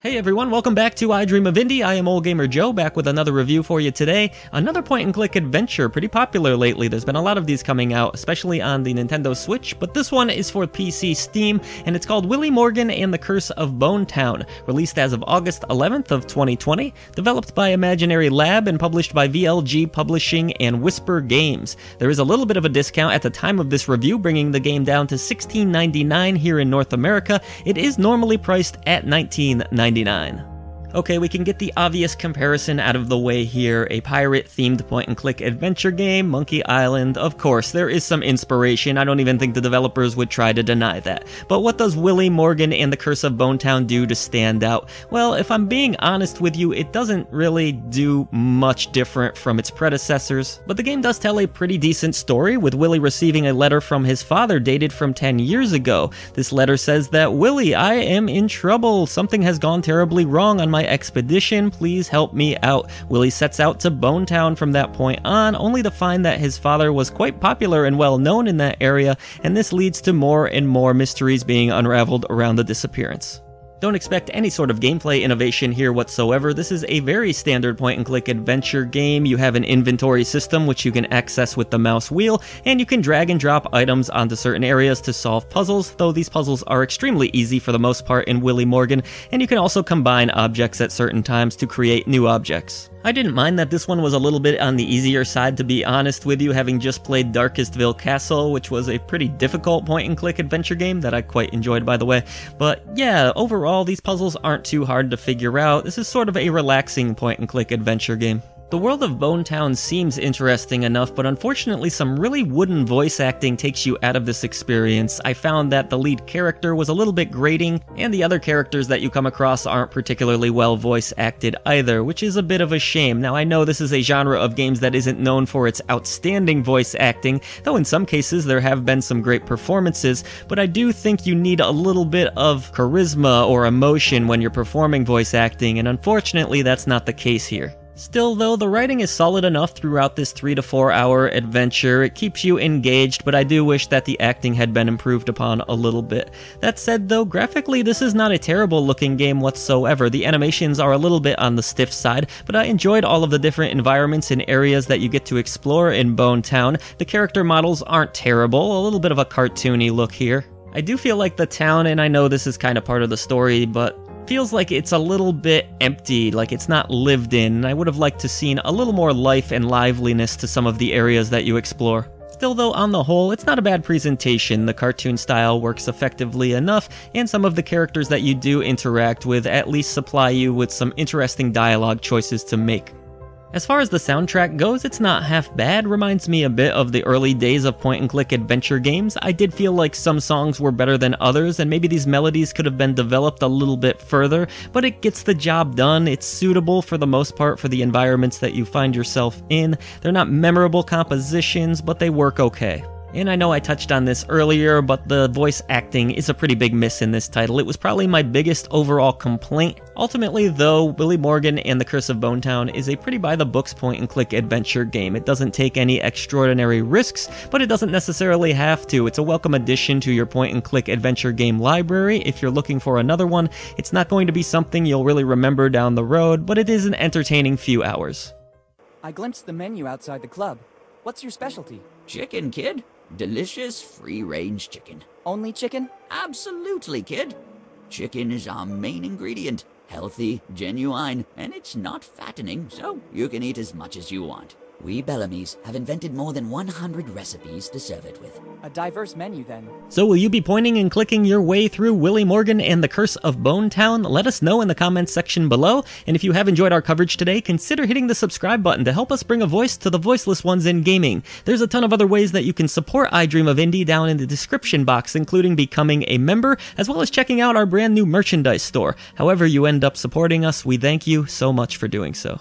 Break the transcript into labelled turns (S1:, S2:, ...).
S1: Hey everyone, welcome back to I Dream of Indie. I am Ole Gamer Joe, back with another review for you today. Another point and click adventure, pretty popular lately. There's been a lot of these coming out, especially on the Nintendo Switch, but this one is for PC Steam, and it's called Willy Morgan and the Curse of Bone Town, released as of August 11th of 2020, developed by Imaginary Lab and published by VLG Publishing and Whisper Games. There is a little bit of a discount at the time of this review, bringing the game down to $16.99 here in North America. It is normally priced at $19.99. 99. Okay, we can get the obvious comparison out of the way here. A pirate-themed point-and-click adventure game, Monkey Island. Of course, there is some inspiration. I don't even think the developers would try to deny that. But what does Willy Morgan and the Curse of Bone Town do to stand out? Well, if I'm being honest with you, it doesn't really do much different from its predecessors. But the game does tell a pretty decent story, with Willy receiving a letter from his father dated from 10 years ago. This letter says that, Willy, I am in trouble. Something has gone terribly wrong on my my expedition, please help me out. Willy sets out to Bone Town from that point on, only to find that his father was quite popular and well known in that area, and this leads to more and more mysteries being unraveled around the disappearance. Don't expect any sort of gameplay innovation here whatsoever. This is a very standard point and click adventure game. You have an inventory system which you can access with the mouse wheel, and you can drag and drop items onto certain areas to solve puzzles, though these puzzles are extremely easy for the most part in Willy Morgan, and you can also combine objects at certain times to create new objects. I didn't mind that this one was a little bit on the easier side to be honest with you, having just played Darkestville Castle, which was a pretty difficult point and click adventure game that I quite enjoyed by the way. But yeah, overall these puzzles aren't too hard to figure out. This is sort of a relaxing point and click adventure game. The world of Bone Town seems interesting enough, but unfortunately some really wooden voice acting takes you out of this experience. I found that the lead character was a little bit grating, and the other characters that you come across aren't particularly well voice acted either, which is a bit of a shame. Now I know this is a genre of games that isn't known for its outstanding voice acting, though in some cases there have been some great performances, but I do think you need a little bit of charisma or emotion when you're performing voice acting, and unfortunately that's not the case here. Still, though, the writing is solid enough throughout this 3 to 4 hour adventure. It keeps you engaged, but I do wish that the acting had been improved upon a little bit. That said, though, graphically, this is not a terrible looking game whatsoever. The animations are a little bit on the stiff side, but I enjoyed all of the different environments and areas that you get to explore in Bone Town. The character models aren't terrible, a little bit of a cartoony look here. I do feel like the town, and I know this is kind of part of the story, but feels like it's a little bit empty, like it's not lived in. And I would have liked to seen a little more life and liveliness to some of the areas that you explore. Still though, on the whole, it's not a bad presentation. The cartoon style works effectively enough, and some of the characters that you do interact with at least supply you with some interesting dialogue choices to make. As far as the soundtrack goes, it's not half bad, reminds me a bit of the early days of point and click adventure games. I did feel like some songs were better than others, and maybe these melodies could have been developed a little bit further, but it gets the job done. It's suitable for the most part for the environments that you find yourself in. They're not memorable compositions, but they work okay. And I know I touched on this earlier, but the voice acting is a pretty big miss in this title. It was probably my biggest overall complaint. Ultimately, though, Willy Morgan and the Curse of Bone Town is a pretty by the books point and click adventure game. It doesn't take any extraordinary risks, but it doesn't necessarily have to. It's a welcome addition to your point and click adventure game library. If you're looking for another one, it's not going to be something you'll really remember down the road, but it is an entertaining few hours.
S2: I glimpsed the menu outside the club. What's your specialty?
S3: Chicken, kid. Delicious free-range chicken.
S2: Only chicken?
S3: Absolutely, kid. Chicken is our main ingredient. Healthy, genuine, and it's not fattening, so you can eat as much as you want. We Bellamy's have invented more than 100 recipes to serve it with.
S2: A diverse menu, then.
S1: So will you be pointing and clicking your way through Willy Morgan and the Curse of Bone Town? Let us know in the comments section below. And if you have enjoyed our coverage today, consider hitting the subscribe button to help us bring a voice to the voiceless ones in gaming. There's a ton of other ways that you can support I Dream of Indie down in the description box, including becoming a member, as well as checking out our brand new merchandise store. However you end up supporting us, we thank you so much for doing so.